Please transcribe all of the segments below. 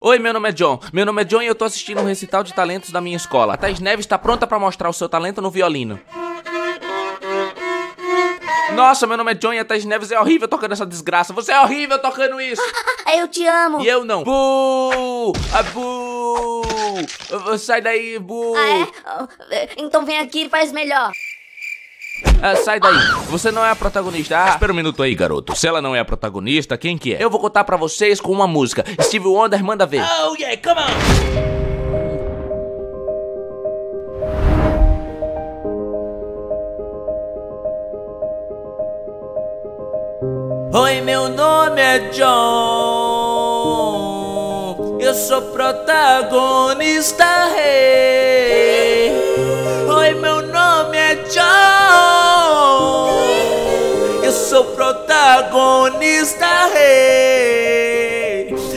Oi, meu nome é John. Meu nome é John e eu tô assistindo um recital de talentos da minha escola. A Thais Neves está pronta para mostrar o seu talento no violino. Nossa, meu nome é John e a Thais Neves é horrível tocando essa desgraça. Você é horrível tocando isso. eu te amo. E eu não. Bu! Ah! Sai daí, bu! Ah, é? Então vem aqui e faz melhor. Ah, sai daí. Você não é a protagonista. Ah, espera um minuto aí, garoto. Se ela não é a protagonista, quem que é? Eu vou contar pra vocês com uma música. Steve Wonder, manda ver. Oh, yeah, come on! Oi, meu nome é John. Eu sou protagonista rei. Sou protagonista rei.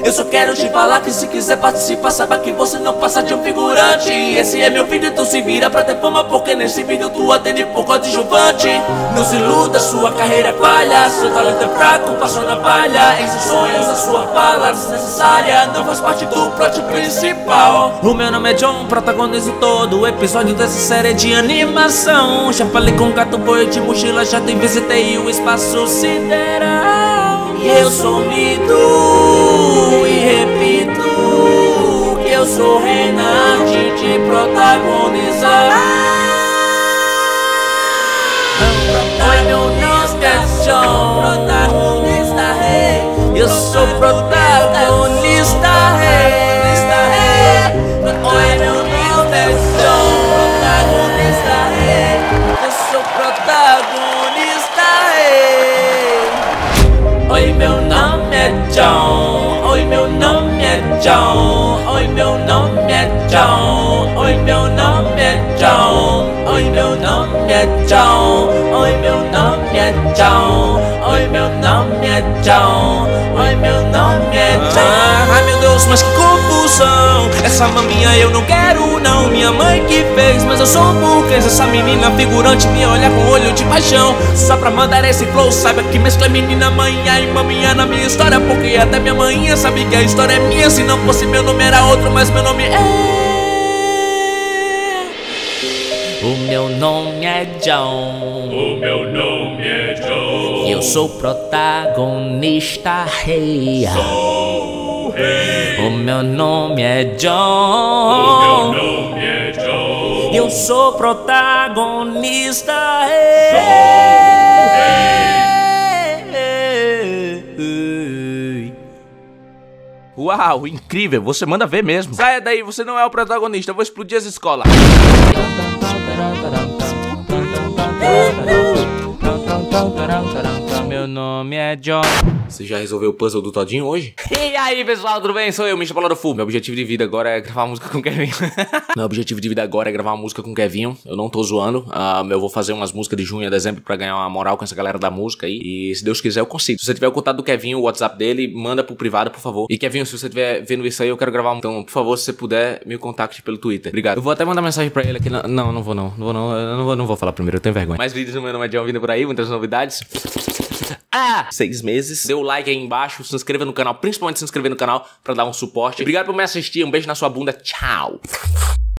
Eu só quero te falar que se quiser participar, saiba que você não passa de um figurante. Esse é meu vídeo, então se vira pra ter fama, porque nesse vídeo tu atende pouco adjuvante. Não se iluda, sua carreira é falha. Seu talento é fraco, passou na palha. Em seus sonhos, a sua fala desnecessária não faz parte do plot principal. O meu nome é John, protagonizo todo o episódio dessa série de animação. Já falei com gato, boi de mochila, já te visitei o espaço sideral. E eu sou mito eu sou Renan de te protagonizar. É protagonista, sou é protagonista rei. Eu sou protagonista rei. Oi, meu nome é John. Oi, meu nome Oi meu nome é John, oi meu nome é John, oi meu nome é John, oi meu nome é John, oi meu nome é John, oi meu nome é John. Ai meu Deus, mas que confusão! Essa maminha eu não quero, não. Minha mãe que fez, mas eu sou burguês. Essa menina figurante me olha com olho de paixão. Só pra mandar esse flow, saiba que mescla menina, mãe e maminha na minha história. Porque até minha mãe sabe que a história é minha. Se não fosse meu nome era outro, mas meu nome é. O meu nome é John. O meu nome é John. Eu sou protagonista rei. Sou o rei. O meu nome é O John. meu nome é John. Eu sou protagonista rei. Uau, incrível. Você manda ver mesmo. Saia daí, você não é o protagonista. Eu vou explodir as escolas. Você já resolveu o puzzle do Todinho hoje? E aí, pessoal, tudo bem? Sou eu, Misha Paula. Meu objetivo de vida agora é gravar música com o Kevinho. Meu objetivo de vida agora é gravar uma música com o Kevinho. Eu não tô zoando. Ah, eu vou fazer umas músicas de junho a dezembro pra ganhar uma moral com essa galera da música aí. E se Deus quiser, eu consigo. Se você tiver o contato do Kevinho, o WhatsApp dele, manda pro privado, por favor. E Kevinho, se você estiver vendo isso aí, eu quero gravar um. Então, por favor, se você puder, me contacte pelo Twitter. Obrigado. Eu vou até mandar mensagem pra ele aqui. Não, não vou não. Não vou não. Eu não vou, não vou falar primeiro, eu tenho vergonha. Mais vídeos do meu nome é John vindo por aí, muitas novidades. Ah! Seis meses. Dê o like aí embaixo, se inscreva no canal, principalmente se inscrever no canal pra dar um suporte. Obrigado por me assistir. Um beijo na sua bunda. Tchau.